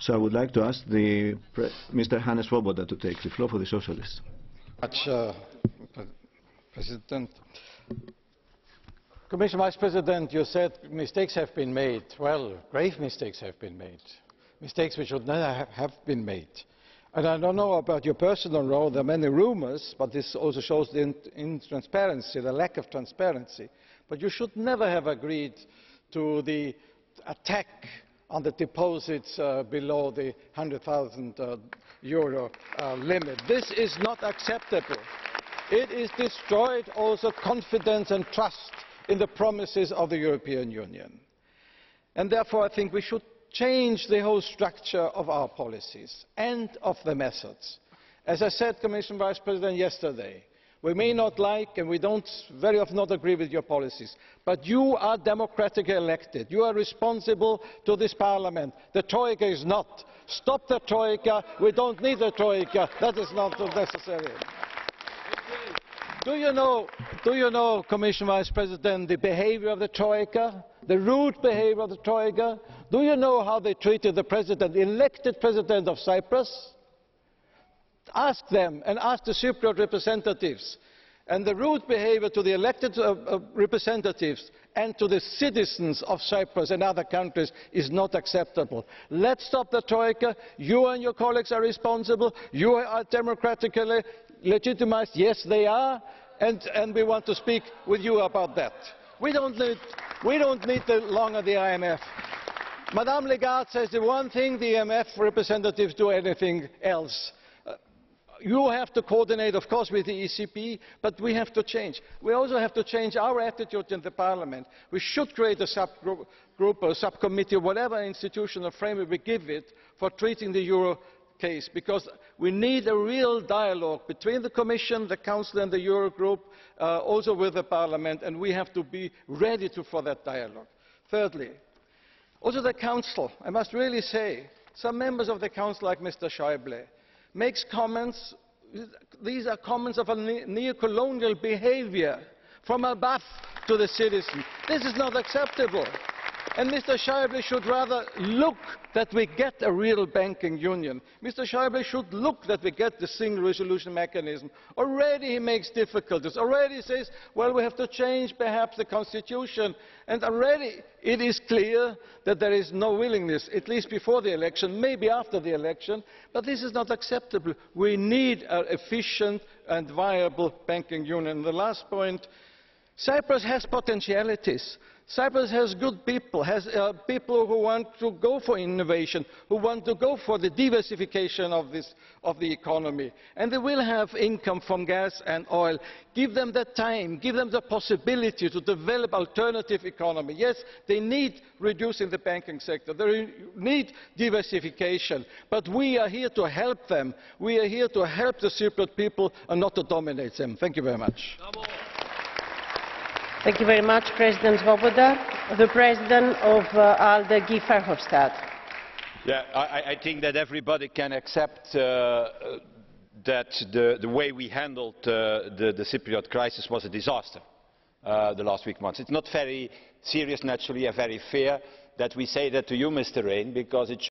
So I would like to ask the pre Mr. Hannes Swoboda to take the floor for the Socialists. much, uh, Pre- President. Commission Vice President, you said mistakes have been made. Well, grave mistakes have been made. Mistakes which should never have, have been made. And I don't know about your personal role. There are many rumors, but this also shows the in, in the lack of transparency. But you should never have agreed to the attack on the deposits uh, below the 100,000 uh, euro uh, limit. This is not acceptable. It is destroyed also confidence and trust in the promises of the European Union. And therefore, I think we should change the whole structure of our policies and of the methods. As I said, Commission Vice President, yesterday, we may not like and we don't very often not agree with your policies, but you are democratically elected. You are responsible to this Parliament. The Troika is not. Stop the Troika. We don't need the Troika. That is not necessary. Do you know, do you know Commission Vice President, the behavior of the Troika? The rude behavior of the Troika? Do you know how they treated the president, the elected president of Cyprus? Ask them and ask the Cypriot representatives. And the rude behavior to the elected uh, uh, representatives and to the citizens of Cyprus and other countries is not acceptable. Let's stop the Troika. You and your colleagues are responsible. You are democratically legitimized. Yes, they are. And, and we want to speak with you about that. We don't need, we don't need the longer the IMF. Madame Lagarde says the one thing, the IMF representatives do anything else you have to coordinate, of course, with the ECB, but we have to change. We also have to change our attitude in the Parliament. We should create a subgroup group or subcommittee, whatever institutional framework we give it, for treating the euro case, because we need a real dialogue between the Commission, the Council and the Eurogroup, uh, also with the Parliament, and we have to be ready to, for that dialogue. Thirdly, also the Council, I must really say, some members of the Council, like Mr. Schäuble, makes comments, these are comments of a neo-colonial behavior from above to the citizen. This is not acceptable. And Mr. Schäuble should rather look that we get a real banking union. Mr. Schäuble should look that we get the single resolution mechanism. Already he makes difficulties. Already he says, well, we have to change perhaps the constitution. And already it is clear that there is no willingness, at least before the election, maybe after the election. But this is not acceptable. We need an efficient and viable banking union. The last point, Cyprus has potentialities. Cyprus has good people, has uh, people who want to go for innovation, who want to go for the diversification of, this, of the economy. And they will have income from gas and oil. Give them the time, give them the possibility to develop alternative economy. Yes, they need reducing the banking sector, they need diversification, but we are here to help them. We are here to help the Cypriot people and not to dominate them. Thank you very much. Thank you very much, President Swoboda. The President of uh, ALDE, Guy Verhofstadt. Yeah, I, I think that everybody can accept uh, that the, the, way we handled uh, the, the, Cypriot crisis was a disaster uh, the last week months. It's not very serious, naturally, and very fair that we say that to you, Mr. Rehn, because it